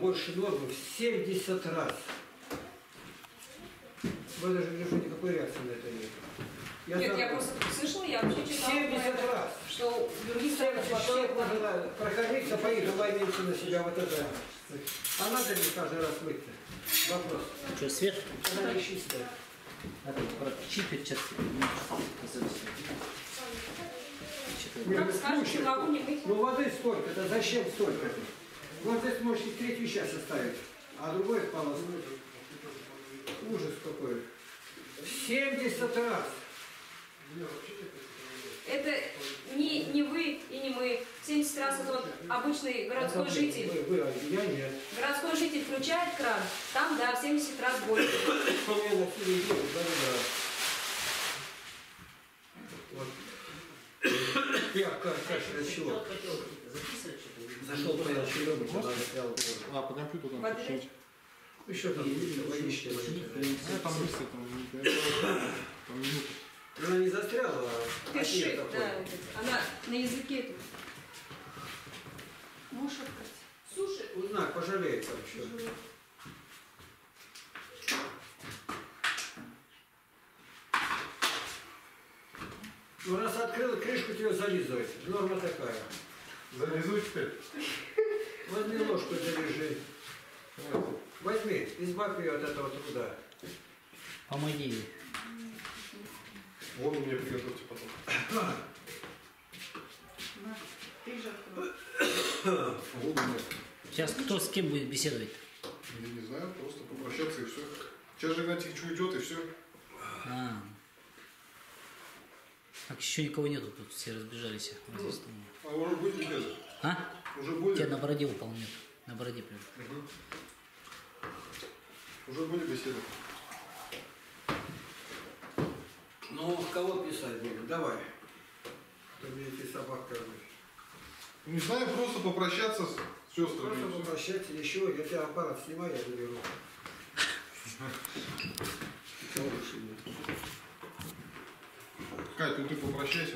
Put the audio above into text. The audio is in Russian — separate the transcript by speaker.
Speaker 1: больше нормы в 70 раз. Вы даже не ждете, никакой реакции на это нет. Я
Speaker 2: Нет, я
Speaker 1: знаю,
Speaker 2: просто слышала, я вообще читала,
Speaker 1: 70
Speaker 2: про это,
Speaker 1: раз.
Speaker 2: что
Speaker 1: 70
Speaker 2: странах
Speaker 1: человек
Speaker 2: потом-
Speaker 1: надо прокормиться, поедут больницу на себя, вот это. А надо ли каждый раз мыть-то? Вопрос.
Speaker 3: Что, свет?
Speaker 1: Она не чистая.
Speaker 3: Это чипит сейчас.
Speaker 2: Как скажешь, не могу не мыть.
Speaker 1: Ну воды столько-то, зачем столько-то? Вот здесь можете третью часть оставить, а другой полоснуть. Ужас какой. 70 раз.
Speaker 2: Это не, не вы и не мы. 70 раз это вот обычный городской
Speaker 1: Это
Speaker 2: житель.
Speaker 1: Вы, вы, а я нет.
Speaker 2: Городской житель включает кран, там, да, в 70 раз больше.
Speaker 1: У меня на середине, да, да. Вот. Я как кашель от чего? Зашел, понял, черемухи, надо снял.
Speaker 4: А, по компьютеру там включить.
Speaker 1: Еще там водички.
Speaker 4: А, там быстро, там, там минуты.
Speaker 1: Она не застряла, а
Speaker 2: Пиши,
Speaker 1: такой.
Speaker 2: да, она на языке тут. Можешь открыть? Слушай,
Speaker 1: Узнай, пожалеет там еще. Ну, раз открыла крышку, тебе зализывать. Норма такая.
Speaker 4: Залезу теперь.
Speaker 1: Возьми ложку. Вот. Возьми, избавь ее от этого труда.
Speaker 3: Помоги ей.
Speaker 4: Вон у меня приготовьте потом.
Speaker 2: ты же
Speaker 4: у меня.
Speaker 3: Сейчас кто с кем будет беседовать?
Speaker 4: Я не знаю, просто попрощаться и все. Сейчас же Игнатьевич уйдет и все.
Speaker 3: А. Так еще никого нету, тут все разбежались. Там.
Speaker 4: А уже будет беседа?
Speaker 3: А?
Speaker 4: Уже
Speaker 3: У
Speaker 4: будет?
Speaker 3: тебя на бороде упал, нет. На бороде прям.
Speaker 4: Мгм. Уже будет беседа.
Speaker 1: Ну, кого писать будем? Давай. То мне эти собак кормить.
Speaker 4: Не знаю, просто попрощаться с сестрами.
Speaker 1: Просто попрощаться, еще, я тебя аппарат снимаю, я заберу. Чего лучше нет?
Speaker 4: Кать, ну ты попрощайся.